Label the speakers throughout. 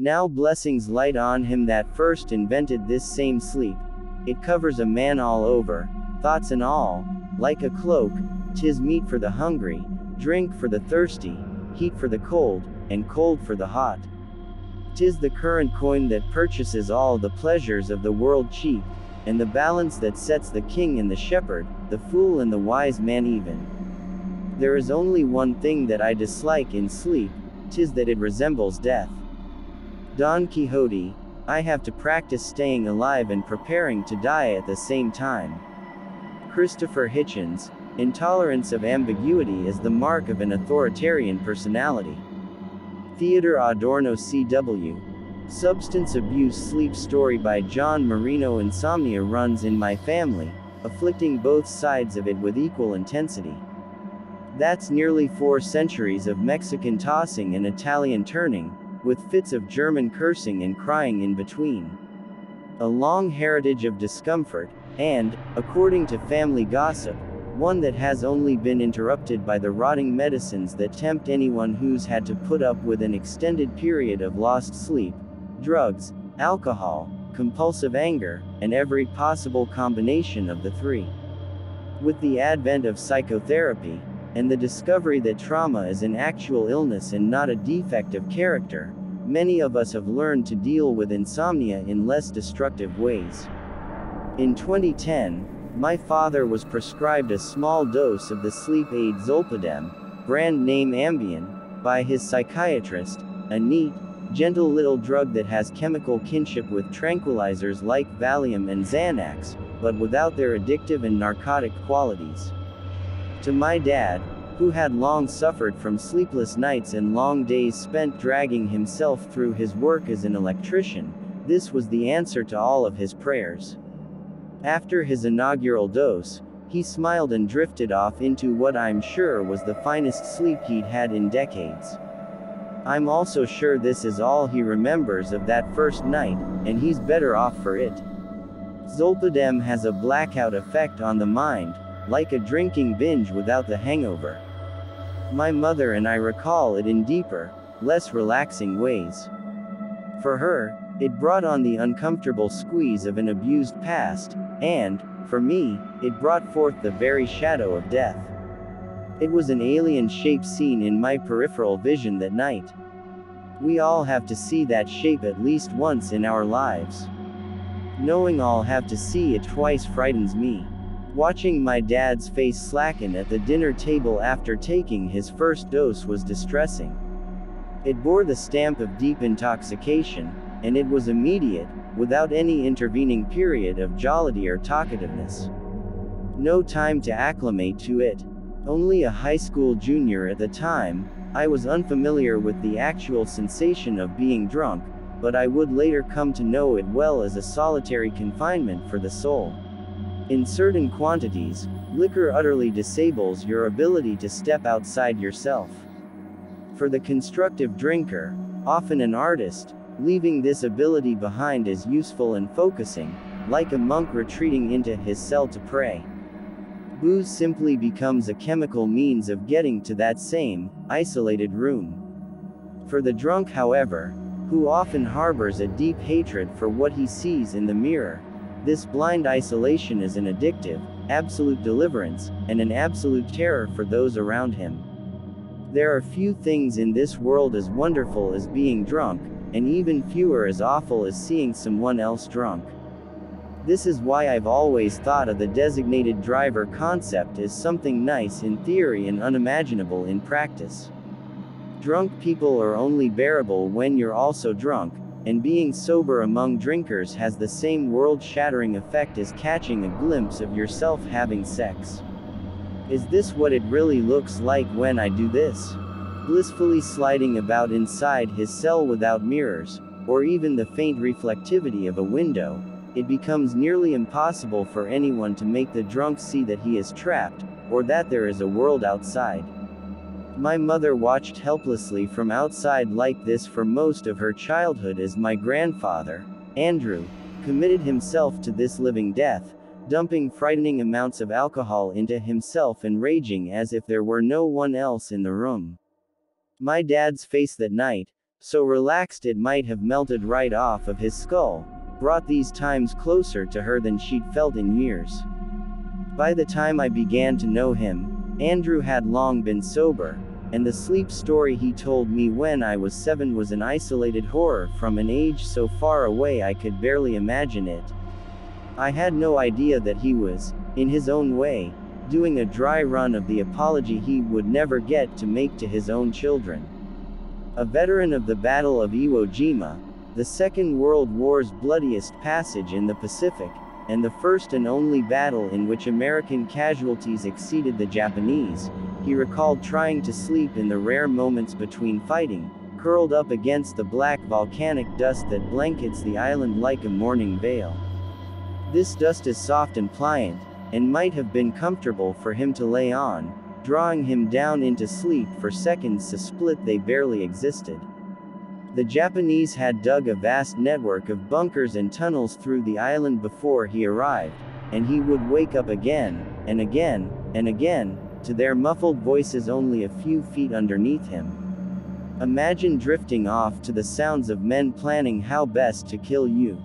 Speaker 1: Now blessings light on him that first invented this same sleep. It covers a man all over, thoughts and all, like a cloak, tis meat for the hungry, drink for the thirsty, heat for the cold, and cold for the hot. Tis the current coin that purchases all the pleasures of the world cheap, and the balance that sets the king and the shepherd, the fool and the wise man even. There is only one thing that I dislike in sleep, tis that it resembles death. Don Quixote, I have to practice staying alive and preparing to die at the same time. Christopher Hitchens, intolerance of ambiguity is the mark of an authoritarian personality. Theodore Adorno C.W. Substance abuse sleep story by John Merino Insomnia runs in my family, afflicting both sides of it with equal intensity. That's nearly four centuries of Mexican tossing and Italian turning, with fits of German cursing and crying in between. A long heritage of discomfort, and, according to family gossip, one that has only been interrupted by the rotting medicines that tempt anyone who's had to put up with an extended period of lost sleep, drugs, alcohol, compulsive anger, and every possible combination of the three. With the advent of psychotherapy, and the discovery that trauma is an actual illness and not a defect of character, many of us have learned to deal with insomnia in less destructive ways. In 2010, my father was prescribed a small dose of the sleep aid Zolpidem, brand name Ambien, by his psychiatrist, a neat, gentle little drug that has chemical kinship with tranquilizers like Valium and Xanax, but without their addictive and narcotic qualities. To my dad, who had long suffered from sleepless nights and long days spent dragging himself through his work as an electrician, this was the answer to all of his prayers. After his inaugural dose, he smiled and drifted off into what I'm sure was the finest sleep he'd had in decades. I'm also sure this is all he remembers of that first night, and he's better off for it. Zolpidem has a blackout effect on the mind, like a drinking binge without the hangover. My mother and I recall it in deeper, less relaxing ways. For her, it brought on the uncomfortable squeeze of an abused past, and, for me, it brought forth the very shadow of death. It was an alien shape seen in my peripheral vision that night. We all have to see that shape at least once in our lives. Knowing I'll have to see it twice frightens me. Watching my dad's face slacken at the dinner table after taking his first dose was distressing. It bore the stamp of deep intoxication, and it was immediate, without any intervening period of jollity or talkativeness. No time to acclimate to it. Only a high school junior at the time, I was unfamiliar with the actual sensation of being drunk, but I would later come to know it well as a solitary confinement for the soul. In certain quantities, liquor utterly disables your ability to step outside yourself. For the constructive drinker, often an artist, leaving this ability behind is useful and focusing, like a monk retreating into his cell to pray. Booze simply becomes a chemical means of getting to that same, isolated room. For the drunk, however, who often harbors a deep hatred for what he sees in the mirror, this blind isolation is an addictive, absolute deliverance, and an absolute terror for those around him. There are few things in this world as wonderful as being drunk, and even fewer as awful as seeing someone else drunk. This is why I've always thought of the designated driver concept as something nice in theory and unimaginable in practice. Drunk people are only bearable when you're also drunk, and being sober among drinkers has the same world-shattering effect as catching a glimpse of yourself having sex. Is this what it really looks like when I do this? Blissfully sliding about inside his cell without mirrors, or even the faint reflectivity of a window, it becomes nearly impossible for anyone to make the drunk see that he is trapped, or that there is a world outside. My mother watched helplessly from outside like this for most of her childhood as my grandfather, Andrew, committed himself to this living death, dumping frightening amounts of alcohol into himself and raging as if there were no one else in the room. My dad's face that night, so relaxed it might have melted right off of his skull, brought these times closer to her than she'd felt in years. By the time I began to know him, Andrew had long been sober, and the sleep story he told me when I was seven was an isolated horror from an age so far away I could barely imagine it. I had no idea that he was, in his own way, doing a dry run of the apology he would never get to make to his own children. A veteran of the Battle of Iwo Jima, the Second World War's bloodiest passage in the Pacific, and the first and only battle in which American casualties exceeded the Japanese, he recalled trying to sleep in the rare moments between fighting, curled up against the black volcanic dust that blankets the island like a morning veil. This dust is soft and pliant, and might have been comfortable for him to lay on, drawing him down into sleep for seconds to split they barely existed. The Japanese had dug a vast network of bunkers and tunnels through the island before he arrived, and he would wake up again, and again, and again, to their muffled voices only a few feet underneath him. Imagine drifting off to the sounds of men planning how best to kill you.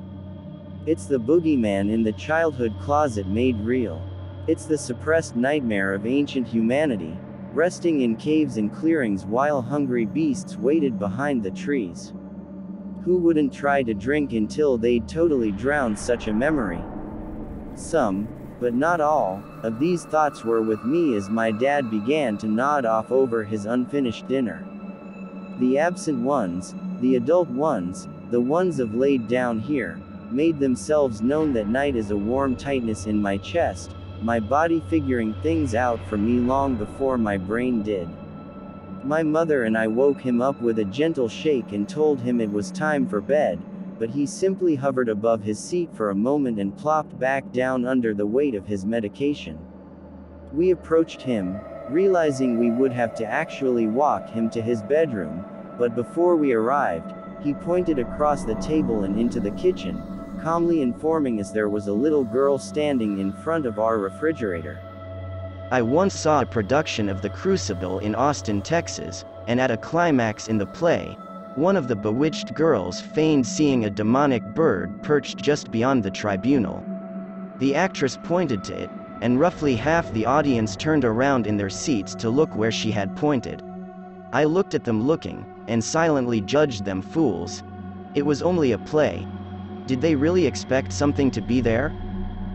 Speaker 1: It's the boogeyman in the childhood closet made real. It's the suppressed nightmare of ancient humanity, resting in caves and clearings while hungry beasts waited behind the trees. Who wouldn't try to drink until they'd totally drowned such a memory? Some, but not all, of these thoughts were with me as my dad began to nod off over his unfinished dinner. The absent ones, the adult ones, the ones of laid down here, made themselves known that night as a warm tightness in my chest, my body figuring things out for me long before my brain did. My mother and I woke him up with a gentle shake and told him it was time for bed, but he simply hovered above his seat for a moment and plopped back down under the weight of his medication. We approached him, realizing we would have to actually walk him to his bedroom, but before we arrived, he pointed across the table and into the kitchen, calmly informing us there was a little girl standing in front of our refrigerator.
Speaker 2: I once saw a production of The Crucible in Austin, Texas, and at a climax in the play, one of the bewitched girls feigned seeing a demonic bird perched just beyond the tribunal. The actress pointed to it, and roughly half the audience turned around in their seats to look where she had pointed. I looked at them looking, and silently judged them fools. It was only a play, did they really expect something to be there?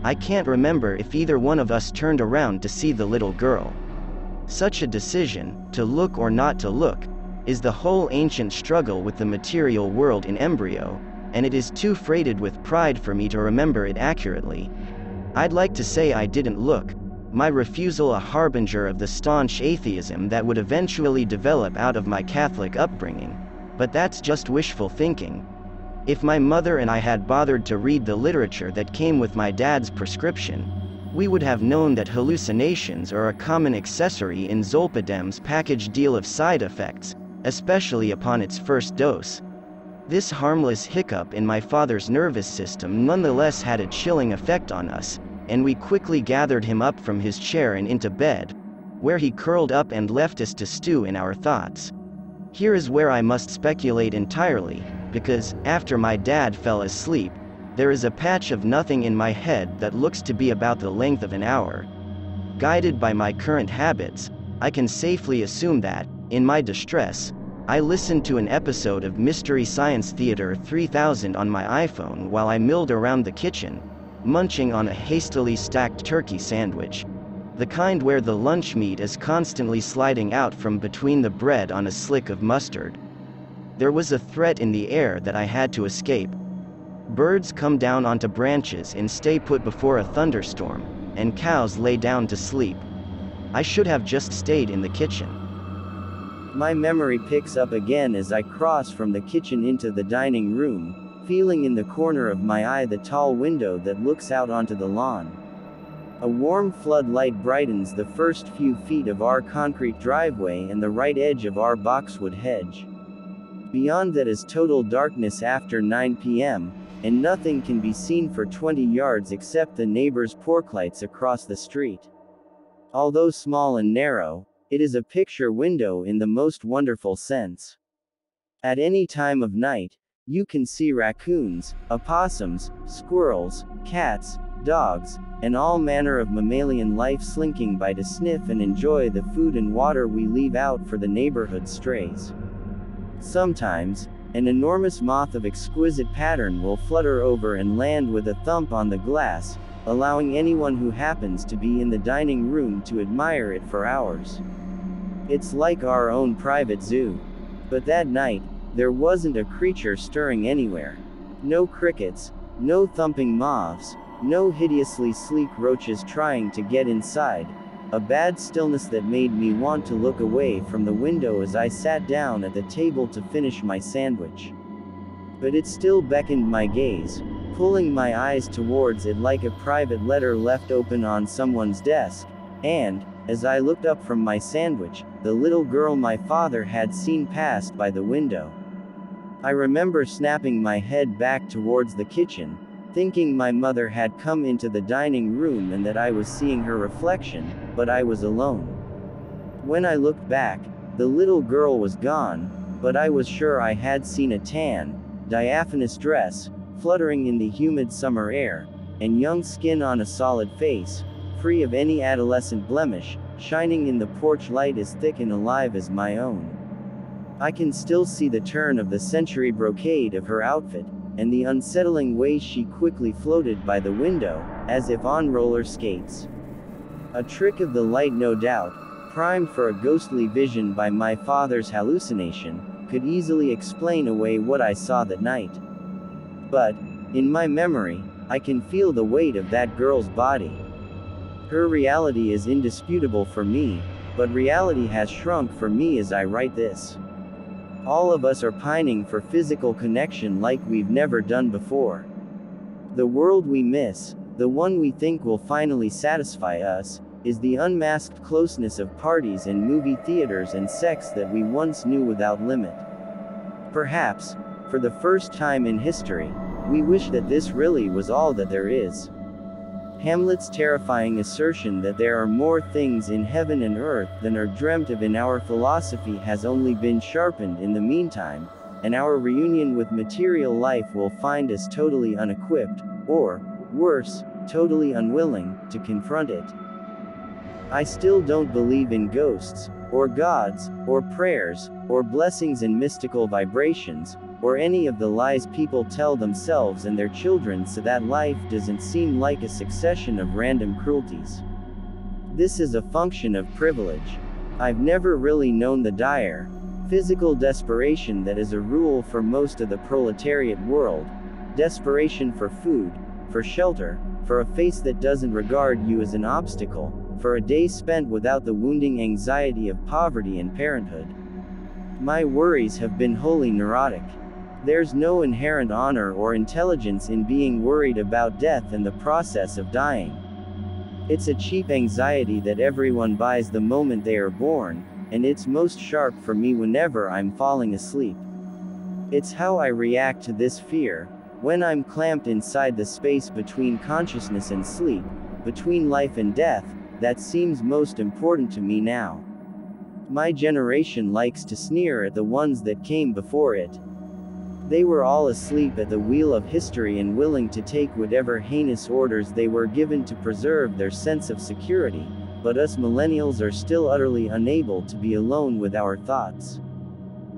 Speaker 2: I can't remember if either one of us turned around to see the little girl. Such a decision, to look or not to look, is the whole ancient struggle with the material world in embryo, and it is too freighted with pride for me to remember it accurately. I'd like to say I didn't look, my refusal a harbinger of the staunch atheism that would eventually develop out of my Catholic upbringing. But that's just wishful thinking, if my mother and I had bothered to read the literature that came with my dad's prescription, we would have known that hallucinations are a common accessory in zolpidem's package deal of side effects, especially upon its first dose. This harmless hiccup in my father's nervous system nonetheless had a chilling effect on us, and we quickly gathered him up from his chair and into bed, where he curled up and left us to stew in our thoughts. Here is where I must speculate entirely, because, after my dad fell asleep, there is a patch of nothing in my head that looks to be about the length of an hour. Guided by my current habits, I can safely assume that, in my distress, I listened to an episode of Mystery Science Theater 3000 on my iPhone while I milled around the kitchen, munching on a hastily stacked turkey sandwich. The kind where the lunch meat is constantly sliding out from between the bread on a slick of mustard. There was a threat in the air that I had to escape. Birds come down onto branches and stay put before a thunderstorm, and cows lay down to sleep. I should have just stayed in the kitchen.
Speaker 1: My memory picks up again as I cross from the kitchen into the dining room, feeling in the corner of my eye the tall window that looks out onto the lawn. A warm floodlight brightens the first few feet of our concrete driveway and the right edge of our boxwood hedge. Beyond that is total darkness after 9 p.m., and nothing can be seen for 20 yards except the neighbor's pork lights across the street. Although small and narrow, it is a picture window in the most wonderful sense. At any time of night, you can see raccoons, opossums, squirrels, cats, dogs, and all manner of mammalian life slinking by to sniff and enjoy the food and water we leave out for the neighborhood strays. Sometimes, an enormous moth of exquisite pattern will flutter over and land with a thump on the glass, allowing anyone who happens to be in the dining room to admire it for hours. It's like our own private zoo. But that night, there wasn't a creature stirring anywhere. No crickets, no thumping moths, no hideously sleek roaches trying to get inside, a bad stillness that made me want to look away from the window as I sat down at the table to finish my sandwich. But it still beckoned my gaze, pulling my eyes towards it like a private letter left open on someone's desk, and, as I looked up from my sandwich, the little girl my father had seen passed by the window. I remember snapping my head back towards the kitchen, thinking my mother had come into the dining room and that I was seeing her reflection, but I was alone. When I looked back, the little girl was gone, but I was sure I had seen a tan, diaphanous dress, fluttering in the humid summer air, and young skin on a solid face, free of any adolescent blemish, shining in the porch light as thick and alive as my own. I can still see the turn of the century brocade of her outfit, and the unsettling way she quickly floated by the window, as if on roller skates. A trick of the light no doubt, primed for a ghostly vision by my father's hallucination, could easily explain away what I saw that night. But, in my memory, I can feel the weight of that girl's body, her reality is indisputable for me, but reality has shrunk for me as I write this. All of us are pining for physical connection like we've never done before. The world we miss, the one we think will finally satisfy us, is the unmasked closeness of parties and movie theaters and sex that we once knew without limit. Perhaps, for the first time in history, we wish that this really was all that there is. Hamlet's terrifying assertion that there are more things in heaven and earth than are dreamt of in our philosophy has only been sharpened in the meantime, and our reunion with material life will find us totally unequipped, or, worse, totally unwilling, to confront it. I still don't believe in ghosts, or gods, or prayers, or blessings and mystical vibrations, or any of the lies people tell themselves and their children so that life doesn't seem like a succession of random cruelties. This is a function of privilege. I've never really known the dire, physical desperation that is a rule for most of the proletariat world, desperation for food, for shelter, for a face that doesn't regard you as an obstacle, for a day spent without the wounding anxiety of poverty and parenthood. My worries have been wholly neurotic. There's no inherent honor or intelligence in being worried about death and the process of dying. It's a cheap anxiety that everyone buys the moment they are born, and it's most sharp for me whenever I'm falling asleep. It's how I react to this fear, when I'm clamped inside the space between consciousness and sleep, between life and death, that seems most important to me now. My generation likes to sneer at the ones that came before it, they were all asleep at the wheel of history and willing to take whatever heinous orders they were given to preserve their sense of security, but us millennials are still utterly unable to be alone with our thoughts.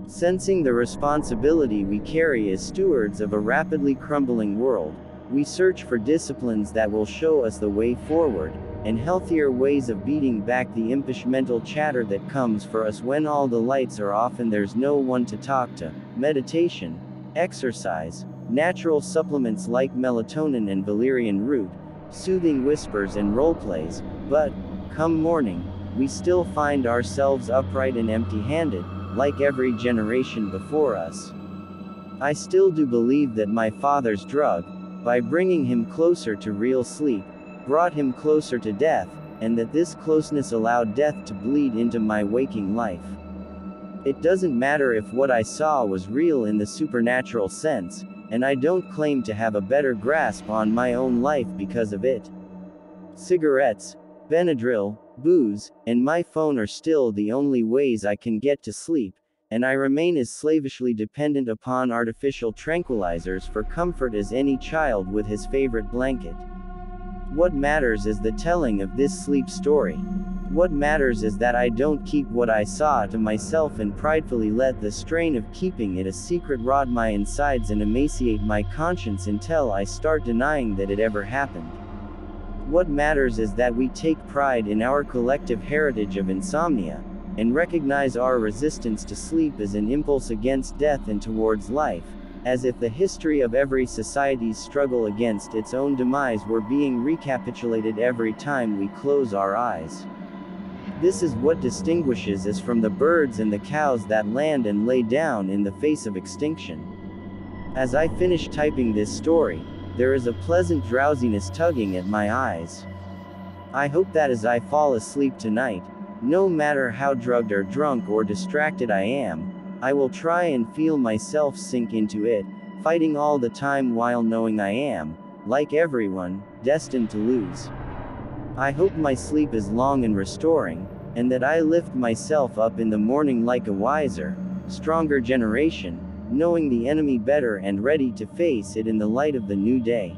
Speaker 1: Sensing the responsibility we carry as stewards of a rapidly crumbling world, we search for disciplines that will show us the way forward, and healthier ways of beating back the impish mental chatter that comes for us when all the lights are off and there's no one to talk to. Meditation, exercise, natural supplements like melatonin and valerian root, soothing whispers and roleplays, but, come morning, we still find ourselves upright and empty-handed, like every generation before us. I still do believe that my father's drug, by bringing him closer to real sleep, brought him closer to death, and that this closeness allowed death to bleed into my waking life. It doesn't matter if what I saw was real in the supernatural sense, and I don't claim to have a better grasp on my own life because of it. Cigarettes, Benadryl, booze, and my phone are still the only ways I can get to sleep, and I remain as slavishly dependent upon artificial tranquilizers for comfort as any child with his favorite blanket. What matters is the telling of this sleep story. What matters is that I don't keep what I saw to myself and pridefully let the strain of keeping it a secret rot my insides and emaciate my conscience until I start denying that it ever happened. What matters is that we take pride in our collective heritage of insomnia, and recognize our resistance to sleep as an impulse against death and towards life, as if the history of every society's struggle against its own demise were being recapitulated every time we close our eyes. This is what distinguishes us from the birds and the cows that land and lay down in the face of extinction. As I finish typing this story, there is a pleasant drowsiness tugging at my eyes. I hope that as I fall asleep tonight, no matter how drugged or drunk or distracted I am, I will try and feel myself sink into it, fighting all the time while knowing I am, like everyone, destined to lose. I hope my sleep is long and restoring, and that I lift myself up in the morning like a wiser, stronger generation, knowing the enemy better and ready to face it in the light of the new day.